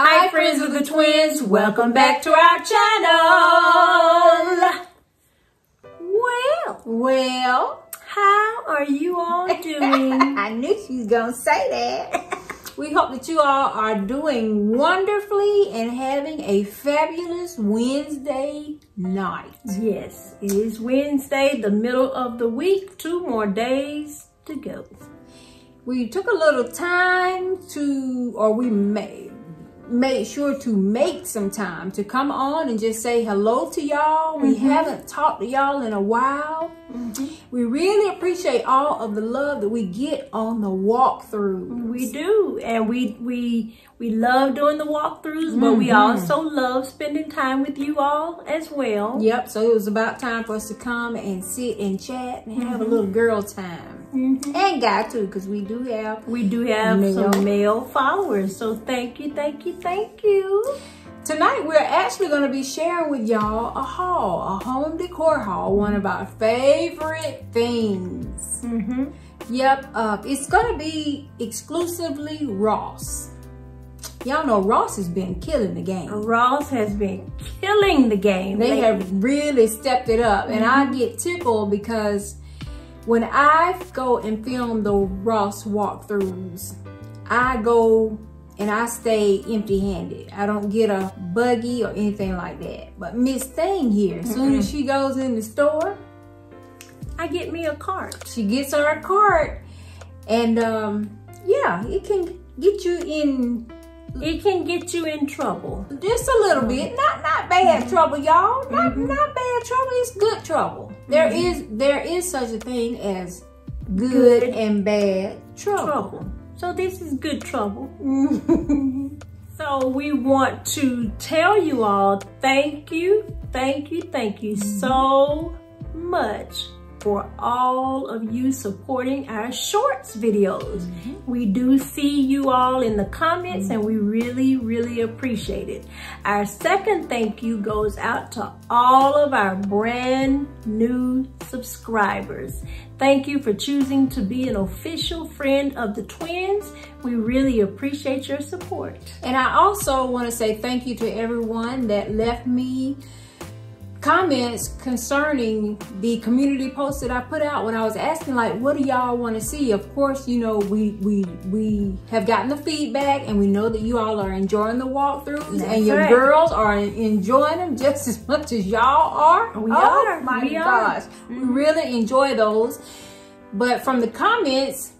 Hi, friends of the twins. Welcome back to our channel. Well, Well, how are you all doing? I knew she was going to say that. we hope that you all are doing wonderfully and having a fabulous Wednesday night. yes, it is Wednesday, the middle of the week. Two more days to go. We took a little time to, or we made, made sure to make some time to come on and just say hello to y'all. We mm-hmm. haven't talked to y'all in a while. Mm-hmm. We really appreciate all of the love that we get on the walkthrough. We do, and we we we love doing the walkthroughs, but we mm-hmm. also love spending time with you all as well. Yep, so it was about time for us to come and sit and chat and have a mm-hmm. little girl time. And guy too, because we do have We do have Male. some male followers, so thank you, thank you, thank you. Tonight, we're actually going to be sharing with y'all a haul, a home decor haul, one of our favorite things. Mm-hmm. Yep, uh, it's going to be exclusively Ross. Y'all know Ross has been killing the game. Ross has been killing the game. They lately. have really stepped it up, and I get tickled because when I go and film the Ross walkthroughs, I go and I stay empty-handed. I don't get a buggy or anything like that. But Miss Thing here, as soon as she goes in the store, I get me a cart. she gets her a cart, and um, yeah, it can get you in It can get you in trouble. just a little bit. Mm-hmm. Not not bad mm-hmm. trouble, y'all. Not mm-hmm. not bad trouble. It's good trouble. There is there is such a thing as good, Good. and bad trouble. Trouble. So this is good trouble. So we want to tell you all thank you, thank you, thank you so much for all of you supporting our shorts videos. Mm-hmm. We do see you all in the comments and we really, really appreciate it. Our second thank you goes out to all of our brand new subscribers. Thank you for choosing to be an official friend of the twins. We really appreciate your support. And I also want to say thank you to everyone that left me comments concerning the community post that I put out when I was asking like what do y'all want to see of course you know we we we have gotten the feedback and we know that you all are enjoying the walkthroughs That's and your right. girls are enjoying them just as much as y'all are We oh are. my We are. gosh we really enjoy those but from the comments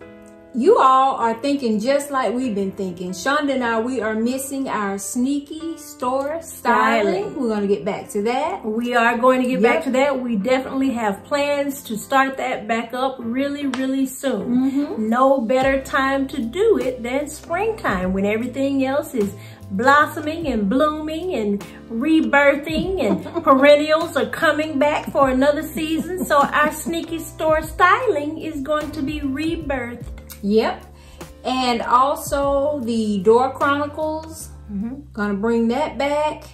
you all are thinking just like we've been thinking. Shonda and I, we are missing our sneaky store styling. Styling. We're going to get back to that. We are going to get back to that. We definitely have plans to start that back up really, really soon. Mm-hmm. No better time to do it than springtime when everything else is blossoming and blooming and rebirthing and perennials are coming back for another season. So our sneaky store styling is going to be rebirthed. Yep. And also the Door Chronicles. Mm-hmm. Gonna bring that back.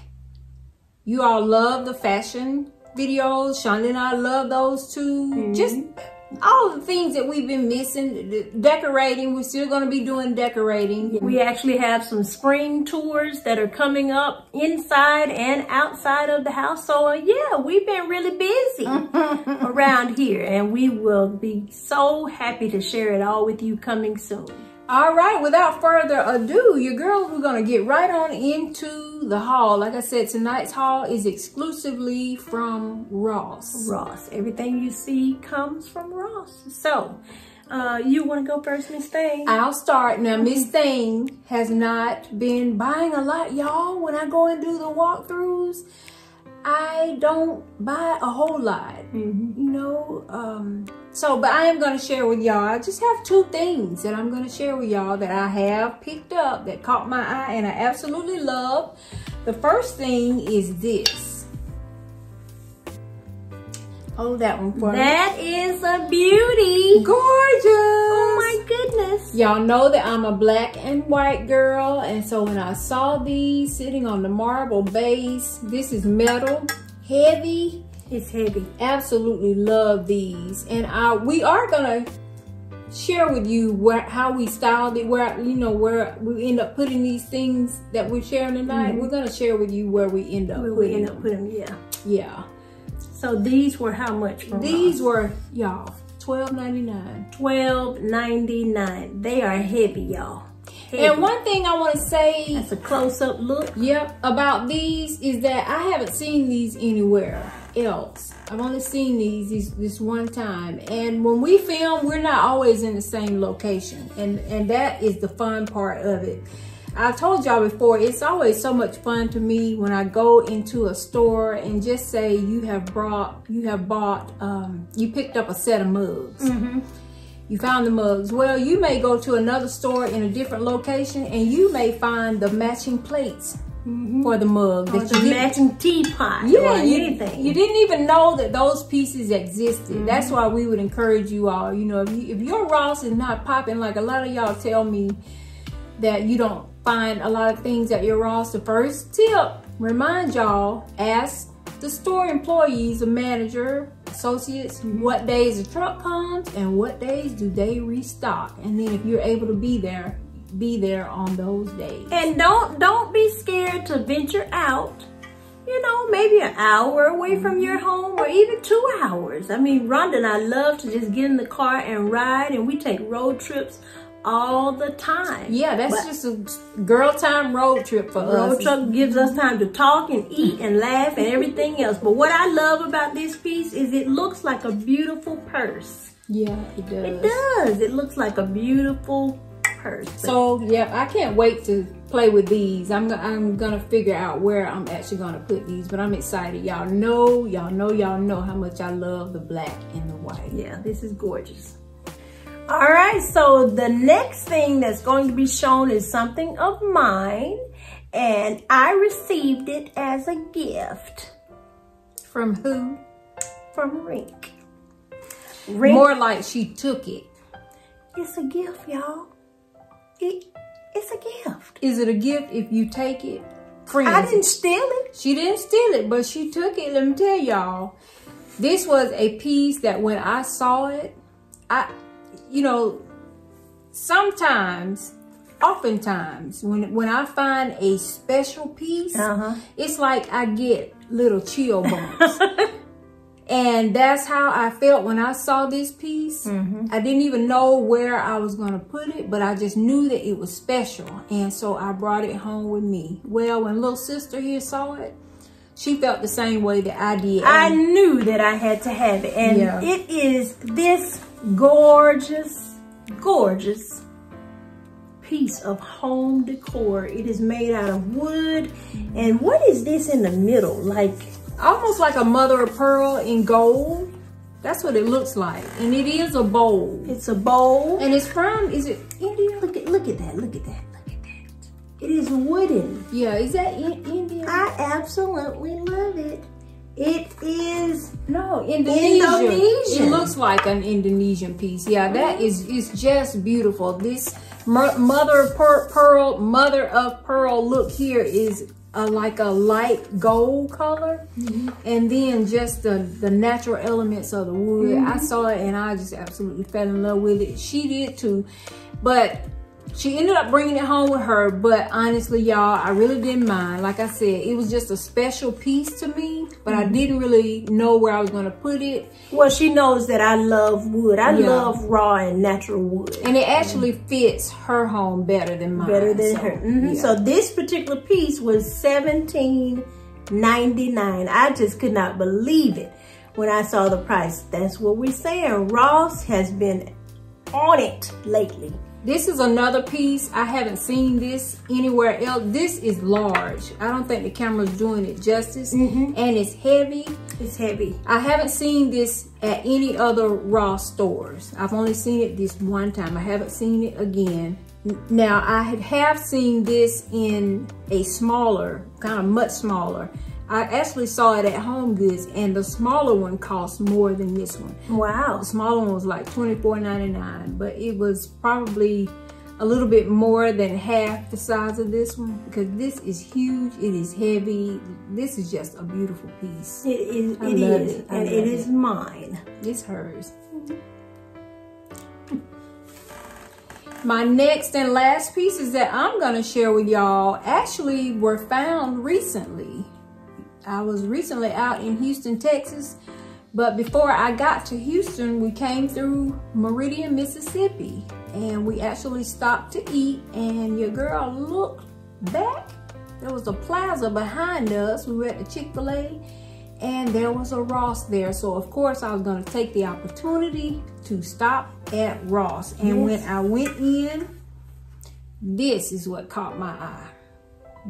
You all love the fashion videos. Shonda and I love those too. Just mm-hmm. All the things that we've been missing. The Decorating. We're still gonna be doing decorating. We actually have some spring tours that are coming up inside and outside of the house. So uh, yeah, we've been really busy around here and we will be so happy to share it all with you coming soon. All right, without further ado, your girls, we're going to get right on into the haul. Like I said, tonight's haul is exclusively from Ross. Ross, everything you see comes from Ross. So, uh, you want to go first, Miss Thing? I'll start. Now, Miss Thing has not been buying a lot, y'all. When I go and do the walkthroughs, I don't buy a whole lot, you know. Um, so, but I am going to share with y'all. I just have two things that I'm going to share with y'all that I have picked up that caught my eye and I absolutely love. The first thing is this. Hold that one for me. That is a beauty. Gorgeous. Oh my goodness. Y'all know that I'm a black and white girl, and so when I saw these sitting on the marble base, this is metal, heavy. It's heavy. Absolutely love these, and I we are gonna share with you where how we styled it, where you know where we end up putting these things that we're sharing tonight. Mm -hmm. We're gonna share with you where we end up where putting we end up putting them. Yeah. Yeah. So these were how much? these were y'all twelve ninety nine. Twelve ninety nine. They are heavy, y'all. And one thing I want to say, that's a close-up look. Yep, about these is that I haven't seen these anywhere else. I've only seen these, these this one time. And when we film, we're not always in the same location. And, and that is the fun part of it. I told y'all before, it's always so much fun to me when I go into a store and just say you have brought, you have bought, um, you picked up a set of mugs. Mm -hmm. You found the mugs. Well, you may go to another store in a different location and you may find the matching plates Mm -hmm. for the mug. That you matching teapot yeah, you, anything. You didn't even know that those pieces existed. Mm -hmm. That's why we would encourage you all. You know, if, you, if your Ross is not popping, like a lot of y'all tell me that you don't find a lot of things at your Ross, the first tip, remind y'all, ask the store employees, the manager, associates, what days the truck comes and what days do they restock. And then if you're able to be there, be there on those days. And don't don't be scared to venture out. You know, maybe an hour away mm-hmm. from your home or even two hours. I mean, Rhonda and I love to just get in the car and ride and we take road trips all the time. Yeah, that's but just a girl time road trip for road us. Road trip gives us time to talk and eat and laugh and everything else. But what I love about this piece is it looks like a beautiful purse. Yeah, it does. It does. It looks like a beautiful purse. so yeah, I can't wait to play with these. I'm, I'm gonna figure out where I'm actually gonna put these, but I'm excited. Y'all know, y'all know, y'all know how much I love the black and the white. Yeah, this is gorgeous. All right, so the next thing that's going to be shown is something of mine, and I received it as a gift. From who? From Rink. Rink. More like she took it. It's a gift, y'all. It, it's a gift. Is it a gift if you take it? Friends. I didn't steal it. She didn't steal it, but she took it. Let me tell y'all, this was a piece that when I saw it, I, you know, sometimes, oftentimes, when when I find a special piece, uh -huh. it's like I get little chill bumps. And that's how I felt when I saw this piece. Mm -hmm. I didn't even know where I was going to put it, but I just knew that it was special. And so I brought it home with me. Well, when little sister here saw it, she felt the same way that I did. I knew that I had to have it. And yeah. it is this gorgeous, gorgeous piece of home decor. It is made out of wood. And what is this in the middle? Like almost like a mother of pearl in gold. That's what it looks like. And it is a bowl. It's a bowl. And it's from, is it India? Look at look at that, look at that, look at that. It is wooden. Yeah, is that in India? I absolutely love it. It is no Indonesian. Indonesian. It looks like an Indonesian piece. Yeah, that is is just beautiful. This mother of pearl, mother of pearl look here is a, like a light gold color. Mm -hmm. And then just the, the natural elements of the wood. Mm -hmm. I mm-hmm. saw it and I just absolutely fell in love with it. She did too. But she ended up bringing it home with her, but honestly, y'all, I really didn't mind. Like I said, it was just a special piece to me, but mm -hmm. I mm-hmm. didn't really know where I was going to put it. Well, she knows that I love wood. I yeah. love raw and natural wood. And it actually fits her home better than mine. Better than so, her. Mm -hmm. yeah. So this particular piece was seventeen ninety nine. I just could not believe it when I saw the price. That's what we're saying. Ross has been on it lately. This is another piece. I haven't seen this anywhere else. This is large. I don't think the camera's doing it justice. Mm -hmm. And it's heavy. It's heavy. I haven't seen this at any other Ross stores. I've only seen it this one time. I haven't seen it again. Now, I have seen this in a smaller, kind of much smaller. I actually saw it at Home Goods and the smaller one cost more than this one. Wow. The smaller one was like $24.99, but it was probably a little bit more than half the size of this one because this is huge. It is heavy. This is just a beautiful piece. It is. I it is. It. And it is mine. It's hers. Mm-hmm. My next and last pieces that I'm gonna share with y'all actually were found recently. I was recently out in Houston, Texas, but before I got to Houston, we came through Meridian, Mississippi, and we actually stopped to eat, and your girl looked back. There was a plaza behind us. We were at the Chick-fil-A, and there was a Ross there. So of course I was gonna take the opportunity to stop at Ross. And yes. when I went in, this is what caught my eye.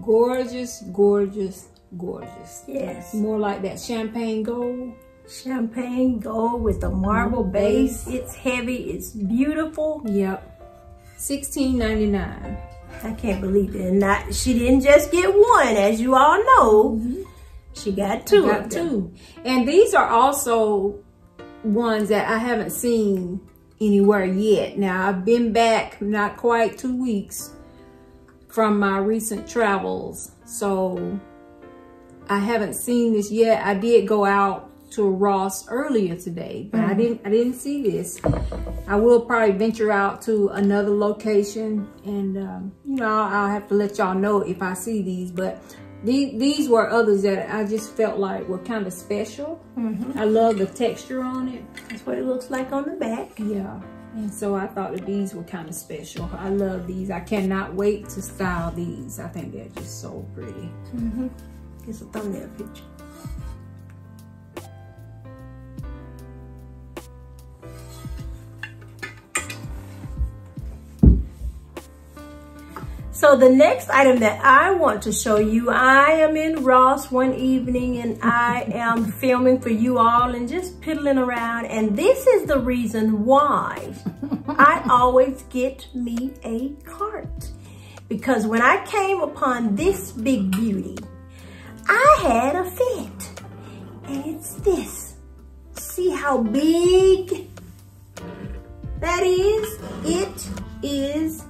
Gorgeous, gorgeous, gorgeous. Yes. More like that champagne gold. Champagne gold with the marble base. base. It's heavy, it's beautiful. Yep. Sixteen ninety nine. I can't believe it. Not she didn't just get one, as you all know. Mm -hmm. She got two. Got two. And these are also ones that I haven't seen anywhere yet. Now I've been back not quite two weeks from my recent travels. So I haven't seen this yet. I did go out to Ross earlier today, but mm. I mm-hmm. didn't I didn't see this. I will probably venture out to another location and um, you know I'll have to let y'all know if I see these, but these, these were others that I just felt like were kind of special. Mm -hmm. I love the texture on it. That's what it looks like on the back. Yeah. And so I thought that these were kind of special. I love these. I cannot wait to style these. I think they're just so pretty. Mm -hmm. It's a thumbnail picture. So the next item that I want to show you, I am in Ross one evening and I am filming for you all and just piddling around. And this is the reason why I always get me a cart. Because when I came upon this big beauty, I had a fit. And it's this. See how big that is? It is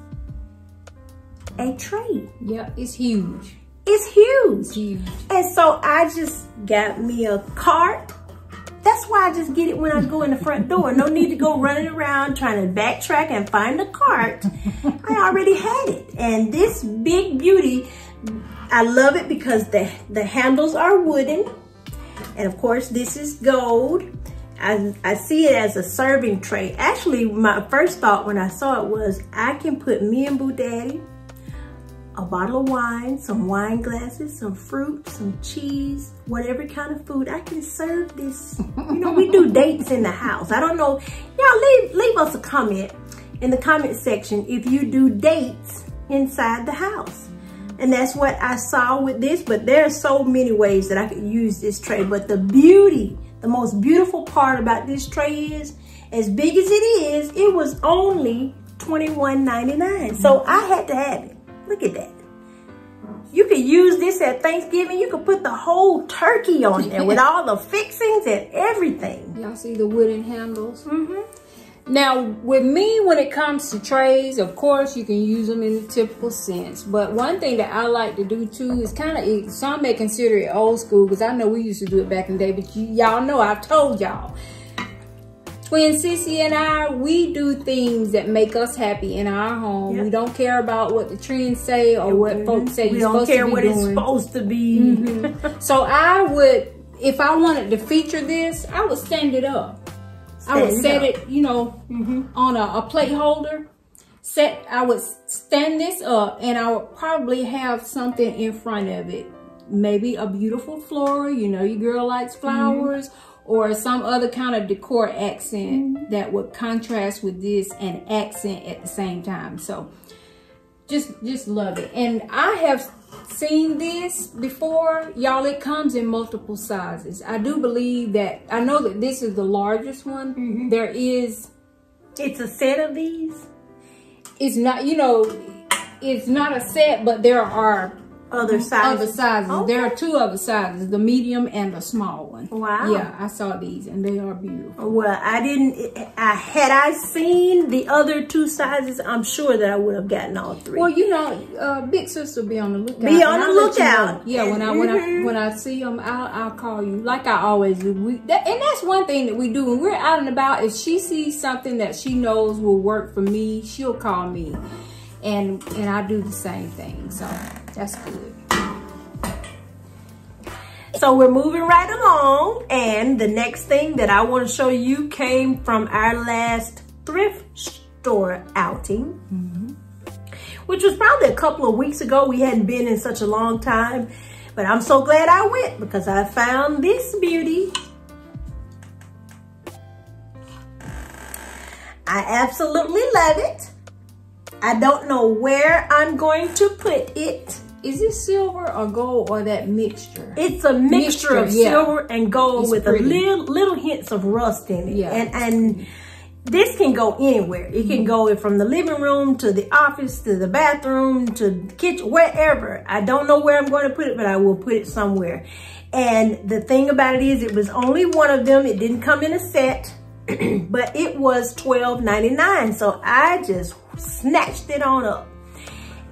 a tray. Yeah, it's huge. It's huge. It's huge. And so I just got me a cart. That's why I just get it when I go in the front door. No need to go running around trying to backtrack and find the cart. I already had it. And this big beauty, I love it because the, the handles are wooden. And of course, this is gold. I, I see it as a serving tray. Actually, my first thought when I saw it was, I can put me and Boo Daddy a bottle of wine, some wine glasses, some fruit, some cheese, whatever kind of food. I can serve this. You know, we do dates in the house. I don't know. Y'all leave, leave us a comment in the comment section if you do dates inside the house. And that's what I saw with this, but there are so many ways that I could use this tray. But the beauty, the most beautiful part about this tray is, as big as it is, it was only $21.99. So I had to have it. Look at that. You could use this at Thanksgiving. You could put the whole turkey on there with all the fixings and everything. Y'all see the wooden handles? Mm-hmm. Now, with me, when it comes to trays, of course, you can use them in the typical sense. But one thing that I like to do too is kind of, some may consider it old school because I know we used to do it back in the day, but y'all know I've told y'all Twin Sissy and I, we do things that make us happy in our home. Yep. We don't care about what the trends say or what mm -hmm. folks say we you're supposed to be doing. We don't care what it's supposed to be. Mm -hmm. so I would, if I wanted to feature this, I would stand it up. I would set it, it you know, mm -hmm. on a, a plate holder. Set, I would stand this up and I would probably have something in front of it. Maybe a beautiful floral, you know, your girl likes mm-hmm. flowers or some other kind of decor accent mm -hmm. that would contrast with this and accent at the same time. So just, just love it. And I have seen this before. Y'all, it comes in multiple sizes. I do believe that, I know that this is the largest one. Mm -hmm. There is... It's a set of these? It's not, you know, it's not a set, but there are other sizes? Other sizes. Okay. There are two other sizes, the medium and the small one. Wow. Yeah, I saw these and they are beautiful. Well, I didn't. I had I seen the other two sizes, I'm sure that I would have gotten all three. Well, you know, uh, big sister be on the lookout. Be on the I'll you know. lookout. Yeah, when I when I Mhm. when I see them, I'll I'll call you like I always do. We that, and that's one thing that we do when we're out and about. If she sees something that she knows will work for me, she'll call me, and and I do the same thing. So that's good. So we're moving right along, and the next thing that I want to show you came from our last thrift store outing, mm-hmm. which was probably a couple of weeks ago. We hadn't been in such a long time, but I'm so glad I went because I found this beauty. I absolutely love it. I don't know where I'm going to put it. Is it silver or gold or that mixture? It's a mixture, Mixture, of yeah. silver and gold It's with pretty. a little little hints of rust in it. Yeah. And and this can go anywhere. It Mm-hmm. can go from the living room to the office to the bathroom to the kitchen, wherever. I don't know where I'm going to put it, but I will put it somewhere. And the thing about it is it was only one of them. It didn't come in a set, but it was $12.99. So I just snatched it on up.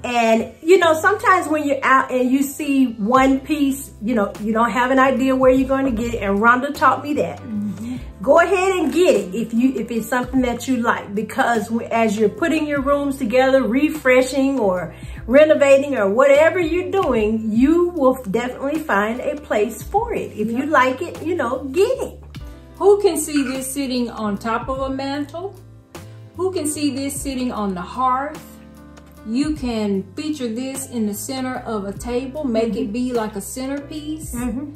And, you know, sometimes when you're out and you see one piece, you know, you don't have an idea where you're going to get it. And Rhonda taught me that. Mm-hmm. Go ahead and get it if you if it's something that you like because as you're putting your rooms together, refreshing or renovating or whatever you're doing, you will definitely find a place for it. If you like it, you know, get it. Who can see this sitting on top of a mantle? Who can see this sitting on the hearth? You can feature this in the center of a table, make it mm-hmm. be like a centerpiece. Mm-hmm.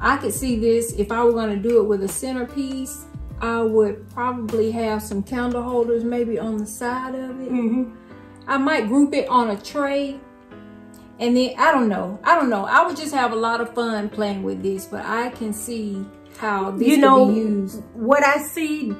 I could see this, if I were gonna do it with a centerpiece, I would probably have some candle holders maybe on the side of it. Mm-hmm. I might group it on a tray. And then, I don't know, I don't know. I would just have a lot of fun playing with this, but I can see how this you know, be used. what I see,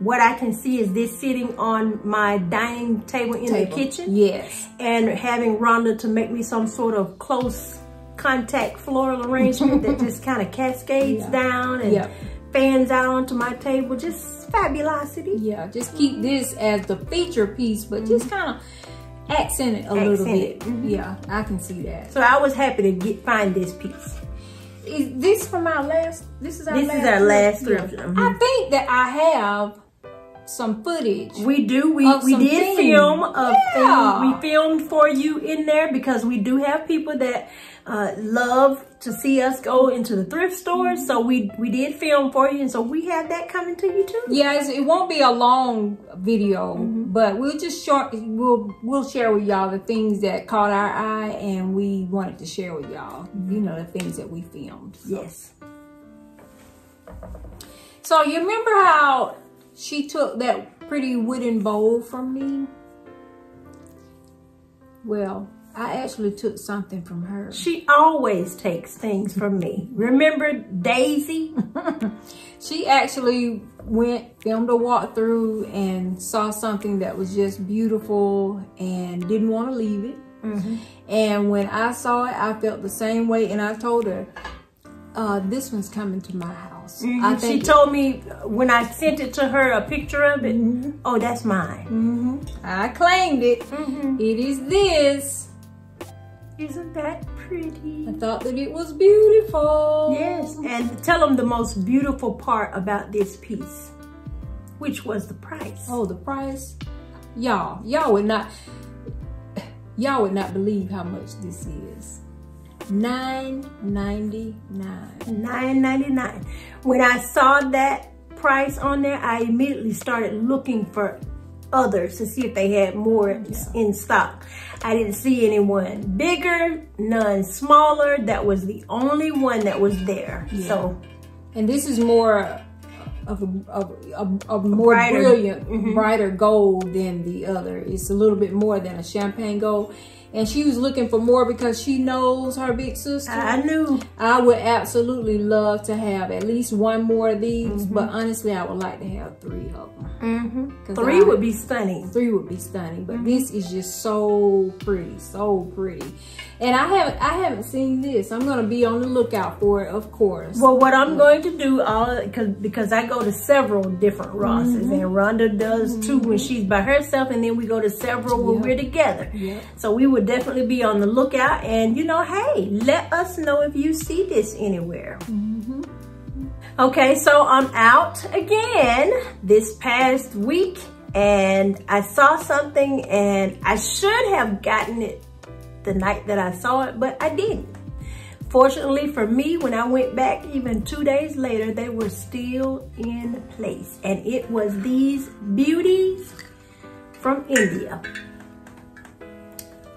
what I can see is this sitting on my dining table in the kitchen Yes. and having Rhonda to make me some sort of close contact floral arrangement that just kind of cascades Yeah. down and fans out onto my table. Just fabulosity. Yeah, just keep this as the feature piece, but just kind of accent it a little bit. it. Mhm. Yeah, I can see that. So I was happy to get find this piece. Is this from our last? This is our This last. is our last thrift? thrift. Yeah. Mhm. I think that I have some footage. We do. We we did things. film of Yeah. things. We filmed for you in there because we do have people that uh, love to see us go into the thrift stores. So we we did film for you, and so we have that coming to you too. Yeah, it won't be a long video, Mm-hmm. but we'll just short. We'll we'll share with y'all the things that caught our eye, and we wanted to share with y'all. You know, the things that we filmed. So. Yes. So you remember how she took that pretty wooden bowl from me? Well, I actually took something from her. She always takes things from me. Remember Daisy? She actually went, filmed a walkthrough, and saw something that was just beautiful and didn't want to leave it. Mm-hmm. And when I saw it, I felt the same way, and I told her, uh, "This one's coming to my house." I she told me when I sent it to her a picture of it. Oh, that's mine. I claimed it. Mm-hmm. It is this. Isn't that pretty? I thought that it was beautiful. Yes, and tell them the most beautiful part about this piece, which was the price. Oh, the price, y'all, y'all would not, y'all would not believe how much this is. Nine ninety nine. Nine ninety nine. When I saw that price on there, I immediately started looking for others to see if they had more in stock. I didn't see anyone bigger, none smaller. That was the only one that was there. So And this is more of a, of, of, of more brighter. brilliant, mm-hmm. brighter gold than the other. It's a little bit more than a champagne gold. And she was looking for more because she knows her big sister. I knew. I would absolutely love to have at least one more of these, mm -hmm. but honestly, I would like to have three of them. Mm -hmm. Three I, would be stunning. Three would be stunning, but mm -hmm. this is just so pretty, so pretty. And I haven't I haven't seen this. I'm gonna be on the lookout for it, of course. Well, what I'm going to do, all because because I go to several different Rosses, mm -hmm. and Rhonda does too when she's by herself, and then we go to several when yep. we're together. Yep. So we would definitely be on the lookout, and you know, hey, let us know if you see this anywhere. Mm-hmm. Okay, so I'm out again this past week and I saw something and I should have gotten it the night that I saw it, but I didn't. Fortunately for me, when I went back even two days later, they were still in place. And it was these beauties from India.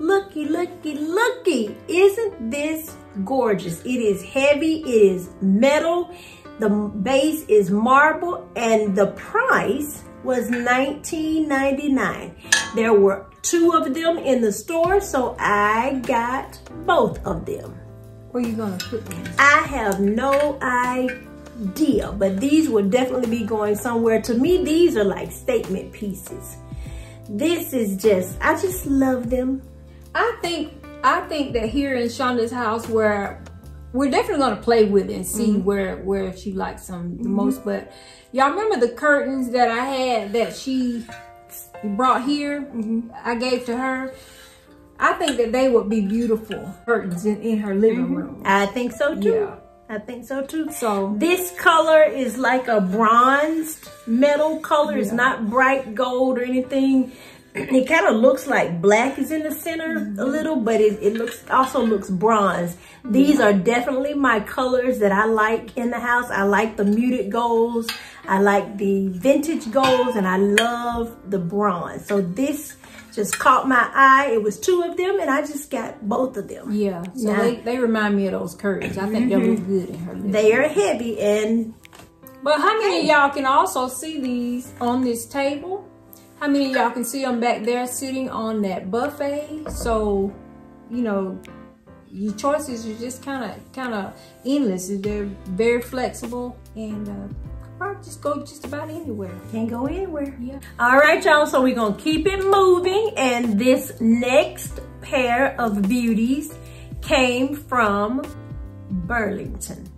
Looky, looky, looky. Isn't this gorgeous? It is heavy, it is metal, the base is marble and the price was $19.99. There were two of them in the store, so I got both of them. Where you gonna put them? I have no idea, but these would definitely be going somewhere. To me, these are like statement pieces. This is just, I just love them. I think, I think that here in Shonda's house where we're definitely gonna play with it and see mm -hmm. where where she likes them the mm -hmm. most. But y'all remember the curtains that I had that she brought here? Mm -hmm. I gave to her. I think that they would be beautiful curtains in, in her living mm-hmm. room. I think so too. Yeah. I think so too. So this color is like a bronzed metal color. Yeah. It's not bright gold or anything. It kind of looks like black is in the center mm -hmm. a little, but it, it looks also looks bronze. These yeah. are definitely my colors that I like in the house. I like the muted golds. I like the vintage golds and I love the bronze. So this just caught my eye. It was two of them and I just got both of them. Yeah, so now, they, they remind me of those curtains. I think mm -hmm. they'll look good in her. They are heavy and... But how many of y'all can also see these on this table? How many y'all can see them back there sitting on that buffet? So, you know, your choices are just kind of kind of endless. They're very flexible and uh, just go just about anywhere. Can go anywhere. Yeah. All right, y'all. So we're gonna keep it moving, and this next pair of beauties came from Burlington.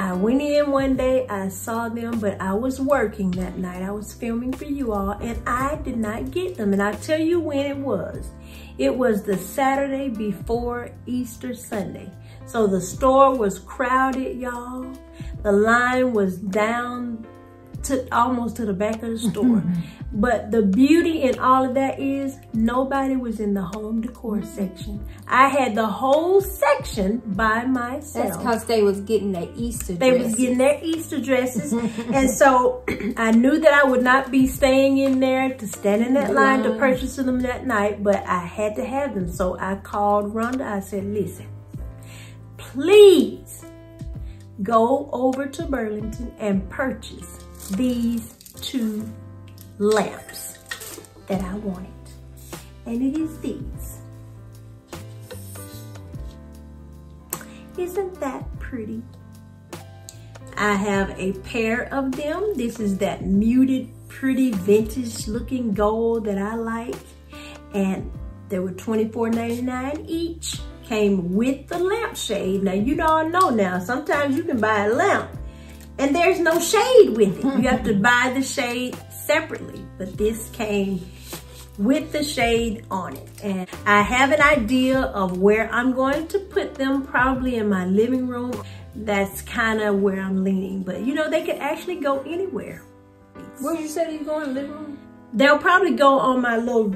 I went in one day, I saw them, but I was working that night. I was filming for you all and I did not get them. And I'll tell you when it was. It was the Saturday before Easter Sunday. So the store was crowded, y'all. The line was down to almost to the back of the store. Mm-hmm. but the beauty in all of that is nobody was in the home decor section. I had the whole section by myself. That's because they was getting their Easter They dresses. was getting their Easter dresses. and so I knew that I would not be staying in there to stand in that line to purchase them that night, but I had to have them. So I called Rhonda. I said, listen, please go over to Burlington and purchase these two lamps that I wanted. And it is these. Isn't that pretty? I have a pair of them. This is that muted, pretty, vintage looking gold that I like. And they were $24.99 each. Came with the lampshade. Now, you all know now, sometimes you can buy a lamp and there's no shade with it. You have to buy the shade separately, but this came with the shade on it. And I have an idea of where I'm going to put them, probably in my living room. That's kind of where I'm leaning, but you know, they could actually go anywhere. Where you say you going, living room? They'll probably go on my little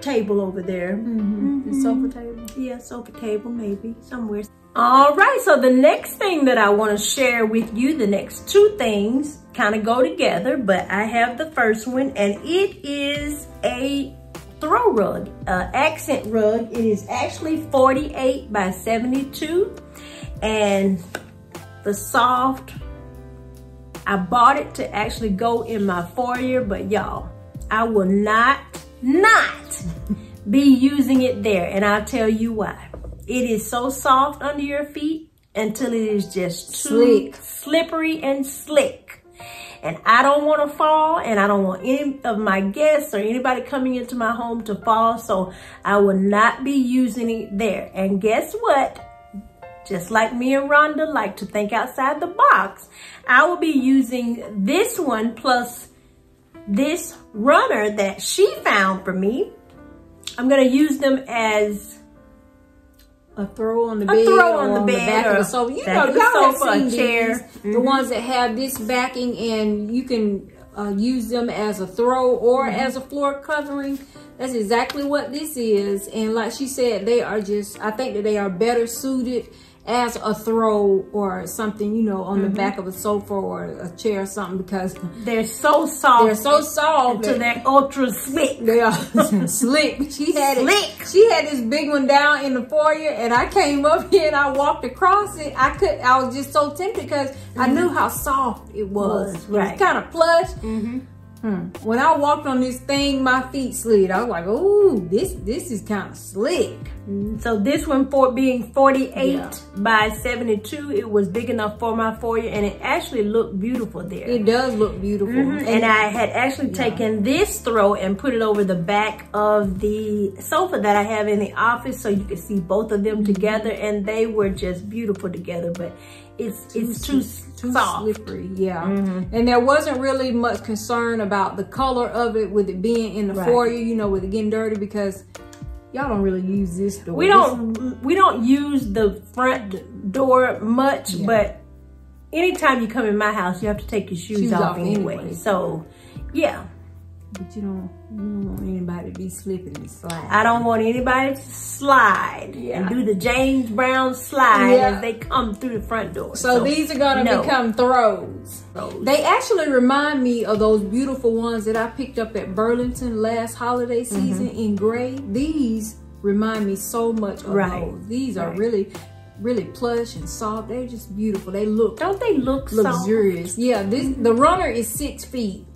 table over there. Mm -hmm. The sofa table? Yeah, sofa table, maybe, somewhere. All right, so the next thing that I want to share with you, the next two things kind of go together, but I have the first one and it is a throw rug, uh, accent rug. It is actually 48 by 72 and the soft, I bought it to actually go in my foyer, but y'all, I will not, not be using it there. And I'll tell you why. It is so soft under your feet until it is just slick, slippery and slick. And I don't want to fall and I don't want any of my guests or anybody coming into my home to fall. So I will not be using it there. And guess what? Just like me and Rhonda like to think outside the box, I will be using this one plus this runner that she found for me. I'm going to use them as a throw on the bed, throw on, the, on bed the back of the sofa. You know, y'all have seen chair. These, mm -hmm. the mm-hmm. ones that have this backing and you can uh, use them as a throw or mm -hmm. as a floor covering. That's exactly what this is. And like she said, they are just, I think that they are better suited as a throw or something, you know, on mm -hmm. the mm-hmm. back of a sofa or a chair or something because they're so soft. They're so soft. To that ultra slick. They are slick. She had slick. it. She had this big one down in the foyer and I came up here and I walked across it. I could I was just so tempted because mm -hmm. I knew mm-hmm. how soft it was. was right. It was kind of plush. Mm -hmm. Hmm. When I walked on this thing, my feet slid. I was like, "Ooh, this this is kind of slick." So this one, for being 48 yeah. by 72, it was big enough for my foyer, and it actually looked beautiful there. It does look beautiful. Mm -hmm. And, and I had actually yeah. taken this throw and put it over the back of the sofa that I have in the office, so you could see both of them mm -hmm. together, and they were just beautiful together. But it's too, it's too, too soft. slippery. Yeah, mm -hmm. and there wasn't really much concern about the color of it with it being in the right. foyer. You know, with it getting dirty because y'all don't really use this door. We don't we don't use the front door much, yeah. but anytime you come in my house, you have to take your shoes, shoes off, off, anyway. anyway. So, yeah. But you don't, you don't want anybody to be slipping and sliding. I don't want anybody to slide yeah. and do the James Brown slide yeah. as they come through the front door. So, so these are gonna no. become throws. throws. They actually remind me of those beautiful ones that I picked up at Burlington last holiday mm-hmm. season mm -hmm. in gray. These remind me so much of right. those. These are right. really really plush and soft. They're just beautiful. They look don't they look luxurious? Soft? Yeah, this the runner is six feet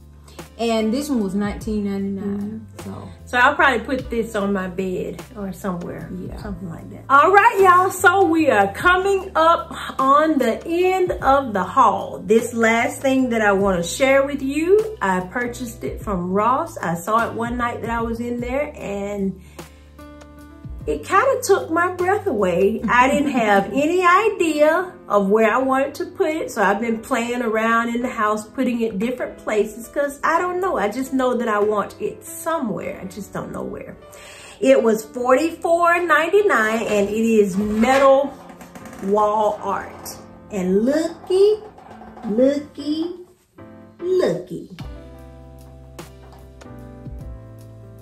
and this one was 19.99 mm -hmm. so. So i'll probably put this on my bed or somewhere yeah. something like that. All right y'all so we are coming up on the end of the haul. This last thing that i want to share with you i purchased it from ross. I saw it one night that i was in there and it kind of took my breath away. I didn't have any idea of where I wanted to put it. So I've been playing around in the house, putting it different places because I don't know. I just know that I want it somewhere. I just don't know where. It was $44.99 and it is metal wall art. And looky, looky, looky.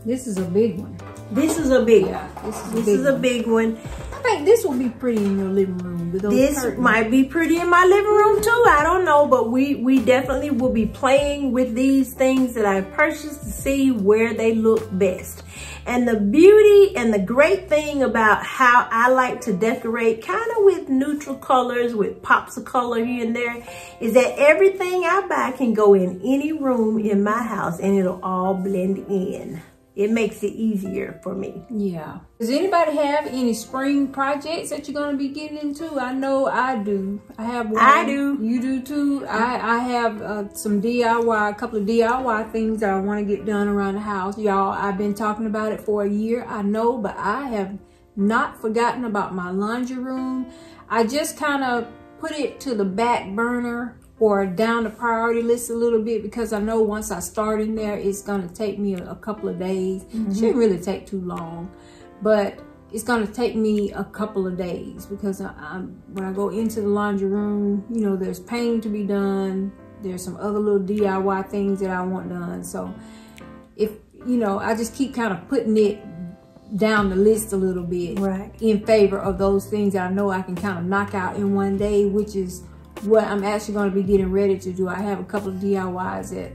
This is a big one. This is a big yeah, This is, a, big, is a big one. I think this will be pretty in your living room. this curtains. might be pretty in my living room too. I don't know, but we, we definitely will be playing with these things that I purchased to see where they look best. And the beauty and the great thing about how I like to decorate kind of with neutral colors, with pops of color here and there, is that everything I buy can go in any room in my house and it'll all blend in it makes it easier for me. Yeah. Does anybody have any spring projects that you're going to be getting into? I know I do. I have one. I do. You do too. I, I have uh, some DIY, a couple of DIY things that I want to get done around the house. Y'all, I've been talking about it for a year. I know, but I have not forgotten about my laundry room. I just kind of put it to the back burner or down the priority list a little bit because I know once I start in there, it's going to take me a, a couple of days. Mm -hmm. Shouldn't really take too long, but it's going to take me a couple of days because I, I'm, when I go into the laundry room, you know, there's painting to be done. There's some other little DIY things that I want done. So if, you know, I just keep kind of putting it down the list a little bit right. in favor of those things that I know I can kind of knock out in one day, which is what I'm actually going to be getting ready to do. I have a couple of DIYs that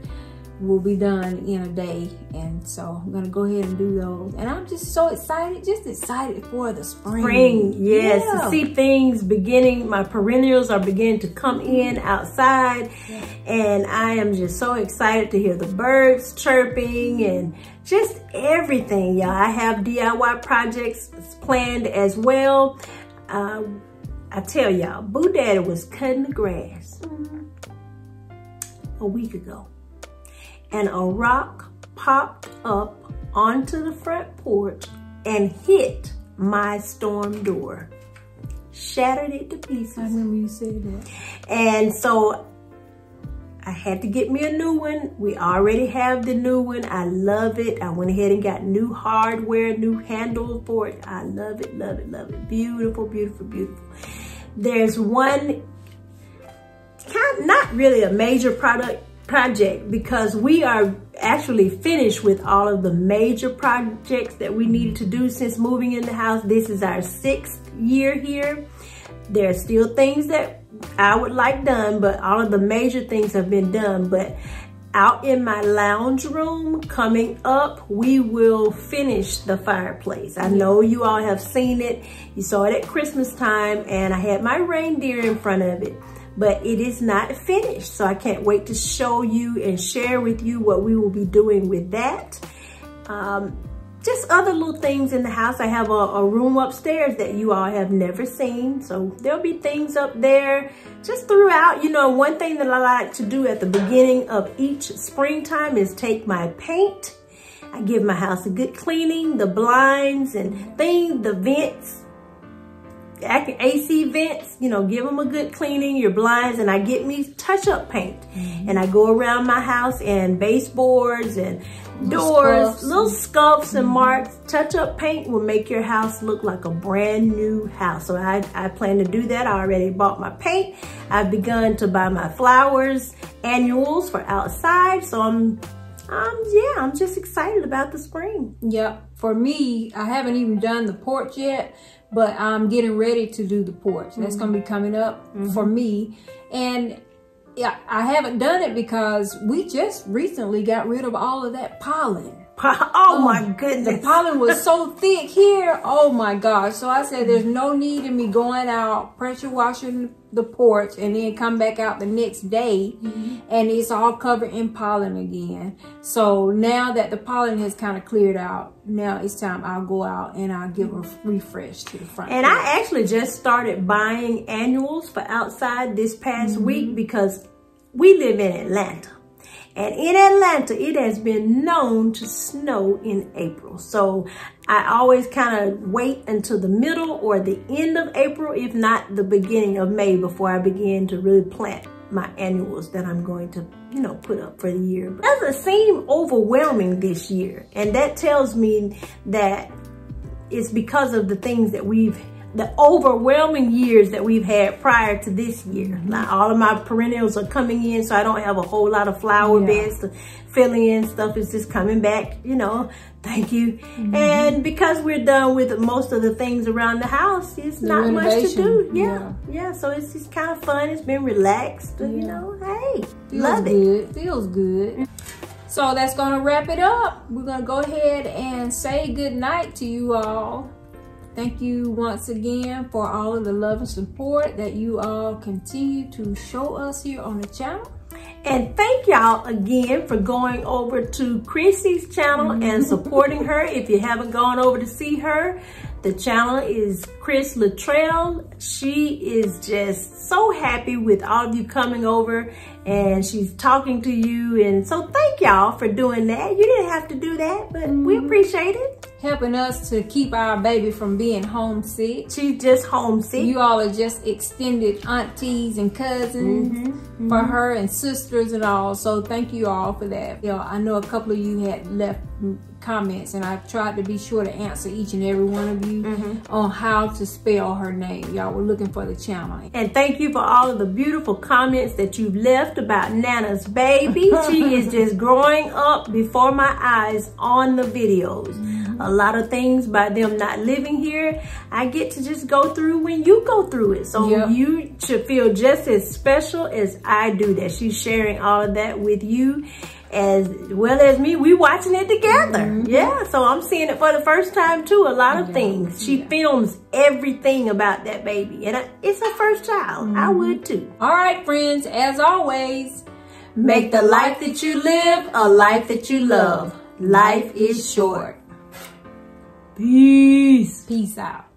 will be done in a day. And so I'm gonna go ahead and do those. And I'm just so excited, just excited for the spring. Spring, yes, yeah. to see things beginning, my perennials are beginning to come in outside. Yeah. And I am just so excited to hear the birds chirping and just everything, y'all. I have DIY projects planned as well. Uh, I tell y'all, Boo Daddy was cutting the grass a week ago and a rock popped up onto the front porch and hit my storm door. Shattered it to pieces. I remember you said that. And so I had to get me a new one. We already have the new one. I love it. I went ahead and got new hardware, new handles for it. I love it, love it, love it. Beautiful, beautiful, beautiful. There's one, kind not really a major product project because we are actually finished with all of the major projects that we needed to do since moving in the house. This is our sixth year here. There are still things that I would like done, but all of the major things have been done. But out in my lounge room coming up, we will finish the fireplace. I know you all have seen it. You saw it at Christmas time and I had my reindeer in front of it but it is not finished. So I can't wait to show you and share with you what we will be doing with that. Um, just other little things in the house. I have a, a, room upstairs that you all have never seen. So there'll be things up there just throughout. You know, one thing that I like to do at the beginning of each springtime is take my paint. I give my house a good cleaning, the blinds and things, the vents, AC vents, you know, give them a good cleaning, your blinds, and I get me touch-up paint. Mm -hmm. And I go around my house and baseboards and doors, scuffs. little scuffs and mm -hmm. marks. Touch-up paint will make your house look like a brand new house. So I, I plan to do that. I already bought my paint. I've begun to buy my flowers annuals for outside. So I'm um, yeah, I'm just excited about the spring. Yep. For me, I haven't even done the porch yet, but I'm getting ready to do the porch. That's mm -hmm. going to be coming up mm -hmm. for me. And yeah, I haven't done it because we just recently got rid of all of that pollen. Oh, oh, my goodness. The pollen was so thick here. Oh my gosh. So I said there's no need in me going out pressure washing the porch and then come back out the next day mm -hmm. and it's all covered in pollen again. So now that the pollen has kind of cleared out, now it's time I'll go out and I'll give a refresh to the front. And porch. I actually just started buying annuals for outside this past mm -hmm. week because we live in Atlanta. And in Atlanta, it has been known to snow in April. So I always kind of wait until the middle or the end of April, if not the beginning of May before I begin to really plant my annuals that I'm going to, you know, put up for the year. But it doesn't seem overwhelming this year. And that tells me that it's because of the things that we've the overwhelming years that we've had prior to this year. Now, all of my perennials are coming in, so I don't have a whole lot of flower yeah. beds to fill in. Stuff is just coming back, you know, thank you. Mm -hmm. And because we're done with most of the things around the house, it's the not much to do. Yeah, yeah, yeah. So it's just kind of fun. It's been relaxed, yeah. you know, hey, Feels love good. it. Feels good. So that's going to wrap it up. We're going to go ahead and say good night to you all. Thank you once again for all of the love and support that you all continue to show us here on the channel. And thank y'all again for going over to Chrissy's channel and supporting her. If you haven't gone over to see her, the channel is Chris Latrell. She is just so happy with all of you coming over and she's talking to you. And so thank y'all for doing that. You didn't have to do that, but we mm-hmm. appreciate it helping us to keep our baby from being homesick. She's just homesick. You all are just extended aunties and cousins mm -hmm, for mm -hmm. her and sisters and all. So thank you all for that. You know, I know a couple of you had left comments and I've tried to be sure to answer each and every one of you mm -hmm. on how to spell her name. Y'all were looking for the channel. And thank you for all of the beautiful comments that you've left about Nana's baby. she is just growing up before my eyes on the videos. a lot of things by them not living here. I get to just go through when you go through it. So yep. you should feel just as special as I do that she's sharing all of that with you as well as me, we watching it together. Mm -hmm. Yeah, so I'm seeing it for the first time too. A lot of yeah. things. She yeah. films everything about that baby, and it's her first child. Mm -hmm. I mm-hmm. would too. All right, friends. As always, make the life that you live a life that you love. Life is short. Peace. Peace out.